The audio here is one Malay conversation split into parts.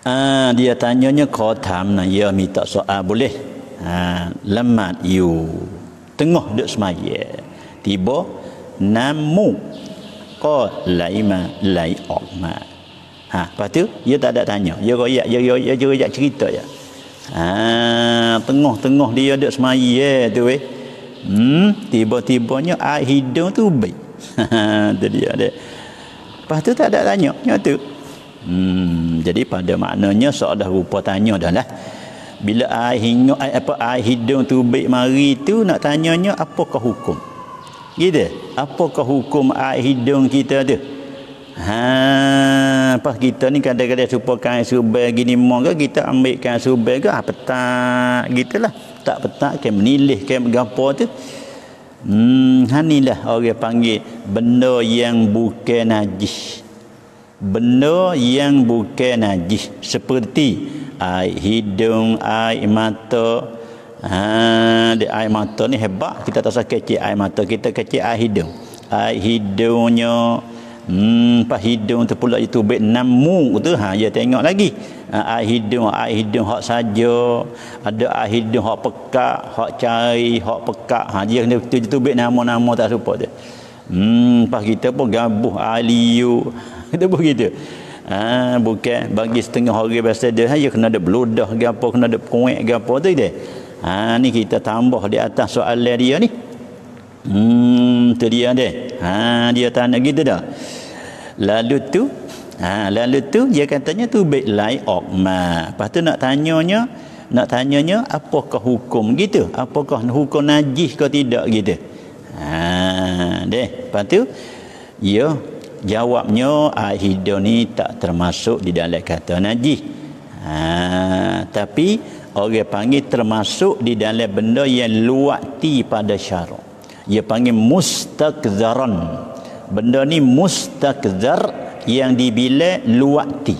Ah dia tanyanya qatam nah ya minta soal boleh. Ha lemat you. Tengah duk semaya. Tiba namu qalaima lai okma. Ha lepas tu dia tak ada tanya. Dia royak dia dia dia, dia cerita je. Ha tengah-tengah dia duk semaya tu eh. Hmm tiba-tibanya air hidung tu baik. Ha tu dia dia. Lepas tu tak ada tanya. Nyata. Hmm, jadi pada maknanya seolah rupa tanya dah lah. Bila air hingga apa air hidung tu baik mari tu nak tanyanya apakah hukum? Gitu. Apakah hukum air hidung kita tu? Ha, apa kita ni kadang-kadang supaya air subel gini mau ke kita ambilkan subel ke apa tak gitulah. Tak petak ke menilih ke gapo tu. Hmm, hanilah orang panggil benda yang bukan najis benda yang bukan najis seperti air hidung, air mata. Ha, di air mata ni hebat. Kita tak usah kecil air mata, kita kecil air hidung. Air hidungnya hmm pas hidung tu pula itu bet namu tu ha dia tengok lagi. Ha, air hidung, air hidung hak saja. Ada air hidung hak pekak, hak cari, hak pekak. Ha dia kena tu tu bet nama-nama tak serupa tu. Hmm pas kita pun gabuh air kita begitu. Ha, bukan bagi setengah orang biasa dia hanya kena ada beludah ke apa kena ada kuek ke apa tu dia. Ha, ni kita tambah di atas soalan dia ni. Hmm tu dia dia. Ha, dia tanya gitu dah. Lalu tu ha, lalu tu dia katanya tu baik lai okma lepas tu nak tanyanya nak tanyanya apakah hukum gitu? Apakah hukum najis ke tidak gitu? Ha deh. Lepas tu ya jawabnya air hidung ni tak termasuk di dalam kata najis. Ha, tapi orang panggil termasuk di dalam benda yang luakti pada syarak. Dia panggil mustakzaran benda ni mustakzar yang dibilai luakti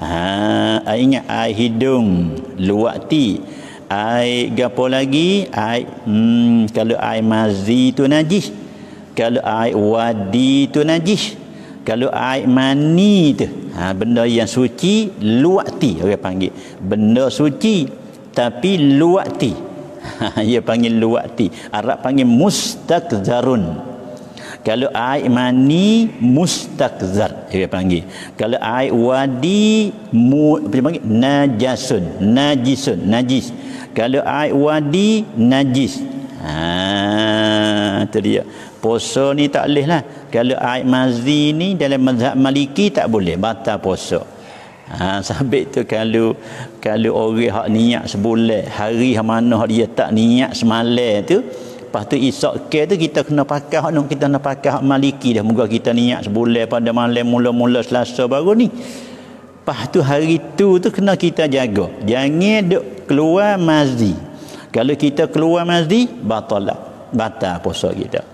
ha, ingat air hidung luakti air gapo lagi? Air hmm, kalau air mazi tu najis kalau air wadi tu najis. Kalau air mani tu ha, benda yang suci luakti orang panggil. Benda suci tapi luakti ha, dia panggil luakti Arab panggil mustakzarun kalau air mani mustakzar dia panggil. Kalau air wadi mu, dia panggil najasun najisun najis. Kalau air wadi najis. Ha tu dia puasa ni tak boleh lah. Kalau air mazi ni dalam mazhab maliki tak boleh batal puasa. Ha, sabit tu kalau kalau orang hak niat sebulan hari mana dia tak niat semalam tu lepas tu isak ke tu kita kena pakai hak kita nak pakai hak maliki dah. Moga kita niat sebulan pada malam mula-mula selasa baru ni. Lepas tu hari tu tu kena kita jaga. Jangan duk keluar mazi kalau kita keluar mazi batal lah. Batal puasa kita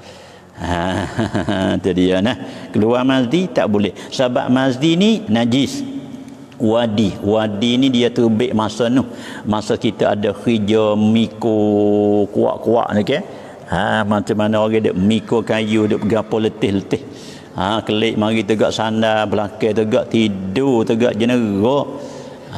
Ha, tu dia nah. Keluar mazdi tak boleh. Sebab mazdi ni najis. Wadi, wadi ni dia terbit masa tu. Masa kita ada kerja miko kuat-kuat ni ke. Ha, macam mana orang dek miko kayu dek gapo letih-letih. Ha, kelik mari tegak sandar belakang tegak tidur tegak jenera.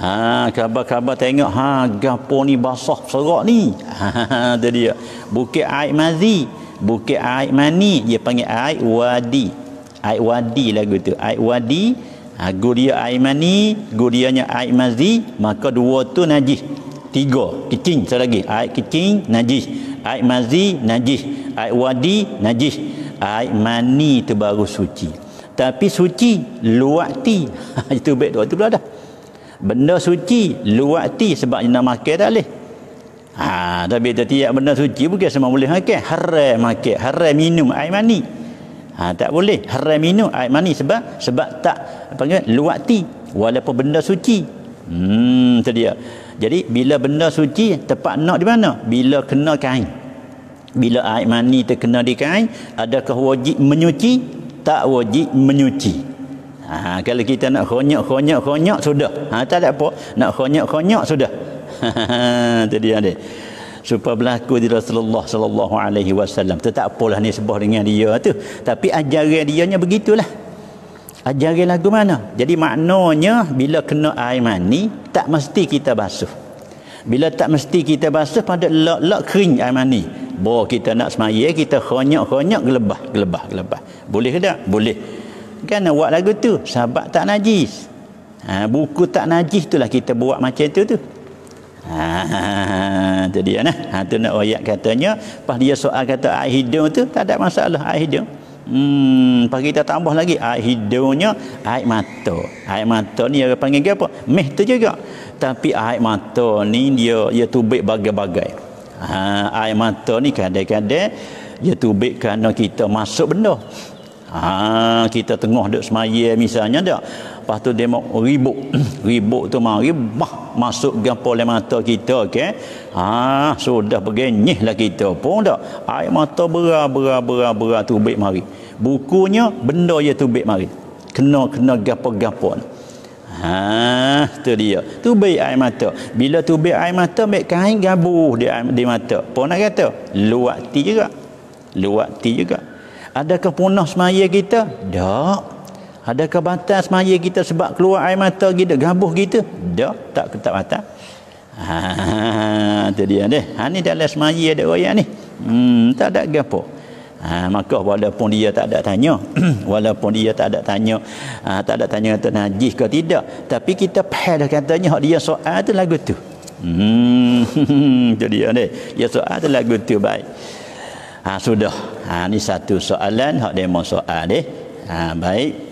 Ha, khabar-khabar tengok ha gapo ni basah serak ni. Ha, tu dia. Bukit air mazi bukit air mani dia panggil air wadi. Air wadi lagu tu. Air wadi ha, guria air mani gurianya air mazi maka dua tu najis. Tiga kecing sekali lagi. Air kecing najis. Air mazi najis. Air wadi najis. Air mani tu baru suci. Tapi suci luakti itu baik tu. Tu dah. Benda suci luakti sebab nak makan tak boleh Ha, tapi tiap benda suci bukan semua boleh makan. Haram makan, haram minum air mani. Ha, tak boleh haram minum air mani sebab sebab tak kata luakti walaupun benda suci. Hmm, tu dia. Jadi bila benda suci tepat nak di mana? Bila kena kain. Bila air mani terkena di kain, adakah wajib menyuci? Tak wajib menyuci. Ha, kalau kita nak khonyak khonyak khonyak sudah. Ha, tak ada apa. Nak khonyak khonyak sudah. itu dia dia supaya berlaku di Rasulullah sallallahu alaihi wasallam tetap apalah ni sebah dengan dia tu tapi ajaran dia nya begitulah Ajari lagu mana? Jadi maknanya bila kena air mani tak mesti kita basuh. Bila tak mesti kita basuh pada lak-lak kering air mani. Bawa kita nak semaya kita khonyak-khonyak gelebah, gelebah, gelebah. Boleh ke tak? Boleh. Kan nak buat lagu tu sahabat tak najis. Ha, buku tak najis itulah kita buat macam tu tu. Ha, tu dia nah. Ha, tu nak ayat katanya, pas dia soal kata air hidung tu tak ada masalah air hidung. Hmm, pagi kita tambah lagi air hidungnya air mata. Air mata ni orang panggil apa? Meh tu juga. Tapi air mata ni dia dia tubik bagai-bagai. Ha, air mata ni kadang-kadang dia tubik kerana kita masuk benda. Ha, kita tengah duk semaya misalnya dak. Lepas tu mau ribuk. ribuk tu mari bah masuk gapo le mata kita okey. Ha, sudah pergi lah kita pun dak. Air mata bera bera bera bera tubik mari. Bukunya benda dia tubik mari. Kena kena gapo-gapo ha tu dia. Tubik air mata. Bila tubik air mata mek kain gabuh di di mata. Apa nak kata luak ti juga luak ti juga adakah punah semaya kita? Tak adakah batas semaya kita sebab keluar air mata kita gabuh kita? Tak tak tak batas ha tu dia deh ha ni dalam semaya ada royak ni. Hmm tak ada gapo. Ha, maka walaupun dia tak ada tanya walaupun dia tak ada tanya ha, tak ada tanya kata najis ke tidak tapi kita faham dah katanya hak dia soal tu lagu tu. Hmm tu dia ni. Dia soal tu lagu tu baik. Ha, sudah. Ha, ni satu soalan hak demo soal deh ha, baik